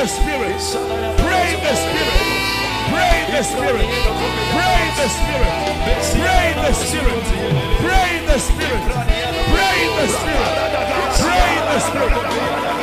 the Spirit. Pray the Spirit. Pray the Spirit. Pray the Spirit. Pray the Spirit. Pray the Spirit. Pray the Spirit. Pray the Spirit.